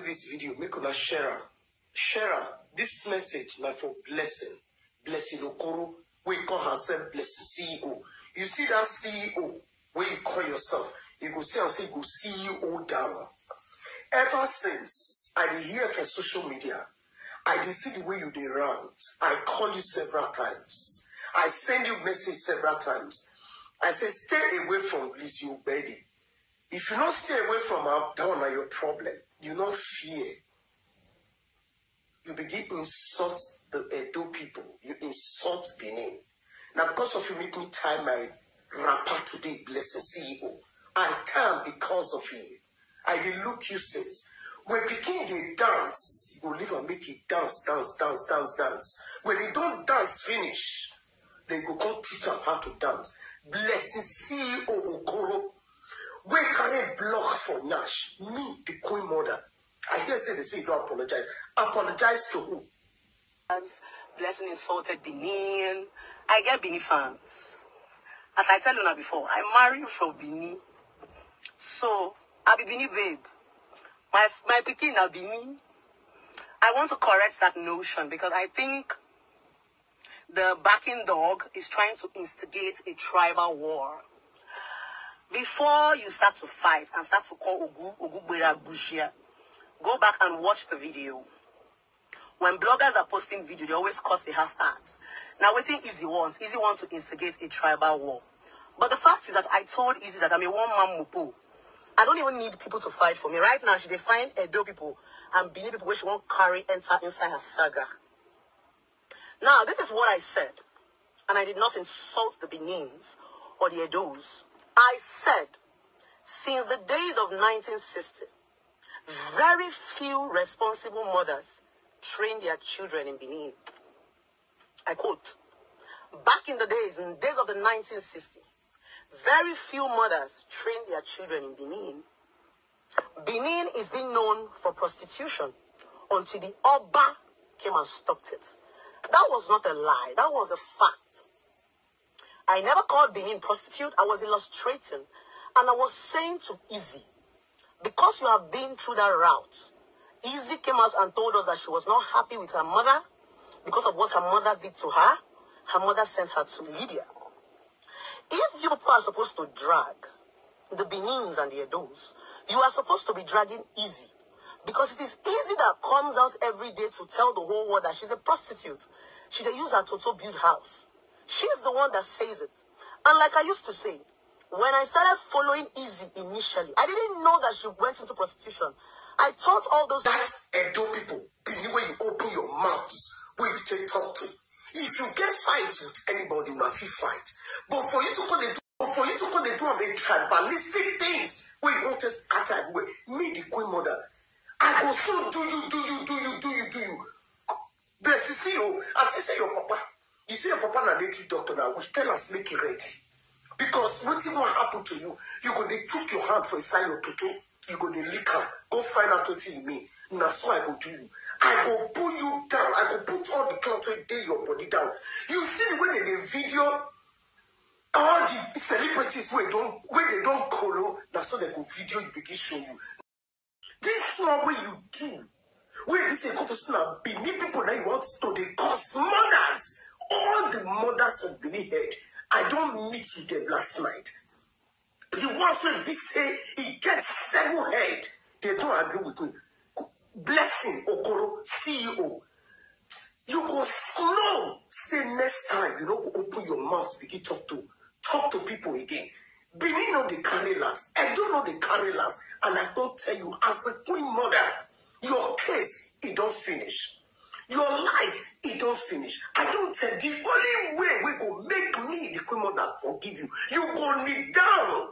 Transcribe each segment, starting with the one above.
see this video, make una share am. Share. This message na for blessing. Blessing Okoro, wey call herself Blessing CEO. You see that CEO wey you call yourself, you go see am say you go CEO down. Ever since I dey hear for social media, I dey see the way you dey round. I call you several times. I send you message several times. I say stay away from Lizzie Ogbedi. If you not stay away from her, that one na your problem. You not fear. You begin insult the Edo people. You insult Benin. Now because of you make me tie my wrapper today, blessing CEO. I can because of you. I dey look you since. When pikin dey dance, you go leave am make e dance, dance, dance, dance, dance. When they don't dance finish, they go come teach am how to dance. Blessing CEO Okoro. Wey carry block for Nash, me, the queen mother. I hear say they say don't apologize. Apologize to who? Blessing insulted Benin. I get Benin fans. As I tell you now before, I marry from Benin. So, I be Benin babe. My, my pikin na Benin. I want to correct that notion because I think the backing dog is trying to instigate a tribal war. Before you start to fight and start to call Ugu, Ugu Bushia, go back and watch the video. When bloggers are posting video, they always cause a half act. Now, waiting Easy wants, Easy wants to instigate a tribal war. But the fact is that I told Easy that I'm a one-man mupo. I don't even need people to fight for me. Right now, she dey find Edo people and Benin people where she won't carry enter inside her saga. Now, this is what I said. And I did not insult the Benins or the Edos. I said, since the days of 1960, very few responsible mothers train their children in Benin. I quote, back in the days, in the days of the 1960s, very few mothers train their children in Benin. Benin is being known for prostitution until the Oba came and stopped it. That was not a lie, that was a fact. I never called Benin prostitute, I was illustrating. And I was saying to Izzy, because you have been through that route, Izzy came out and told us that she was not happy with her mother because of what her mother did to her. Her mother sent her to Libya. If you people are supposed to drag the Benins and the Edos, you are supposed to be dragging Easy. Because it is Easy that comes out every day to tell the whole world that she's a prostitute. She dey use her Toto build house. She's the one that says it. And like I used to say, when I started following Easy initially, I didn't know that she went into prostitution. I thought all those That Edo people, where you open your mouth, where you take talk to. If you get fight with anybody, you have to fight. But for you to go they do, for you to go they do am a tribalistic things where you want to scatter everywhere. Me, the queen mother, I go so do you, do you, do you, do you, do you. Bless you see you. I say your papa. You say your papa na native doctor now. We tell us make it ready. Because wetin wan happen to you, you go dey chook your hand for inside your toto. You go dey lick am. Go find out wetin e mean. Na so I go do you. I go pull you down. I go put all the cloth wey your body down. You see the way they dey video all the celebrities wey don wey dey don kolo, na so they go video you begin show you. This one wey you do, wey be say come to see na Benin people na you want to dey cause mothers. All the mothers of Benin head, I don meet with them last night. The ones wey be say e get seven head, they don't agree with me. Blessing Okoro, CEO. You go know, say next time you no go open your mouth begin talk to talk to people again. Benin no dey carry last. Edo no dey carry last. And I don tell you, as a queen mother, your case, e don finish. Your life, e don finish. I don tell the only way wey go make me, the queen mother, forgive you, you go kneel down.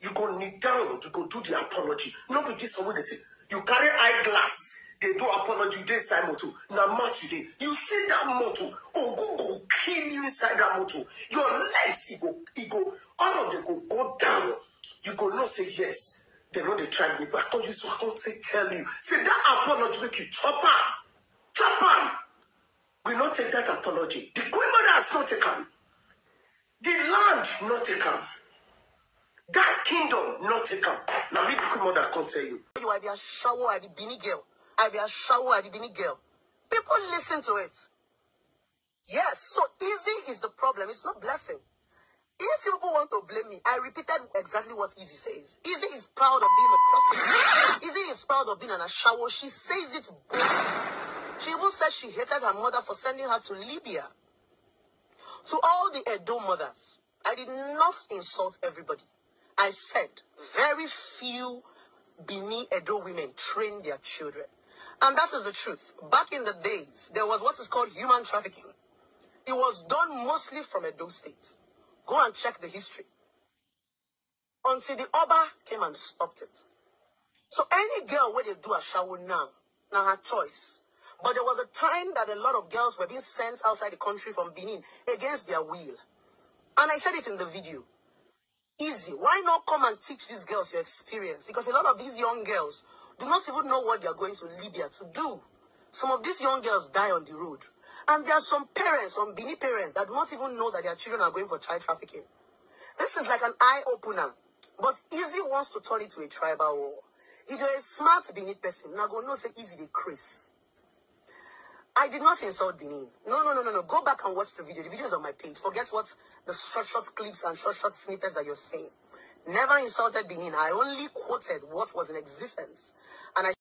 You go kneel down to go do the apology. No be this wey dey say, you carry eyeglass, dey do apology, dey inside motor. Na match you dey. You see that motor, Ogun go kill you inside that motor. Your legs, e go, e go, all of them go go down. You go know say yes. They know they tried me, but I told you so. I don't say tell you. Say that apology make you chop am, am. We not take that apology. The queen mother has not taken. The land not taken. that kingdom not taken. Now me be queen mother can tell you. You are the shower at the Bini girl. I be a shower at the Bini girl. People listen to it. Yes, so easy is the problem. It's not blessing. If people want to blame me, I repeated exactly what Easy says. Easy is proud of being a prostitute. Easy is proud of being an ashawo. She says it boldly. She even said she hated her mother for sending her to Libya. To all the Edo mothers, I did not insult everybody. I said very few Bini Edo women train their children. And that is the truth. Back in the days, there was what is called human trafficking. It was done mostly from Edo State. Go and check the history. Until the Oba came and stopped it. So any girl where they do a shower now, now her choice. But there was a time that a lot of girls were being sent outside the country from Benin against their will. And I said it in the video. Easy. Why not come and teach these girls your experience? Because a lot of these young girls do not even know what they are going to Libya to do. Some of these young girls die on the road. And there are some parents, some Bini parents, that do not even know that their children are going for child trafficking. This is like an eye opener. But Easy wants to turn it to a tribal war. If you're a smart Bini person, now go no say Easy the Chris. I did not insult Benin. No, no, no, no, no. Go back and watch the video. The video is on my page. Forget what the short, short clips and short, short snippets that you're saying. Never insulted Benin. I only quoted what was in existence. And I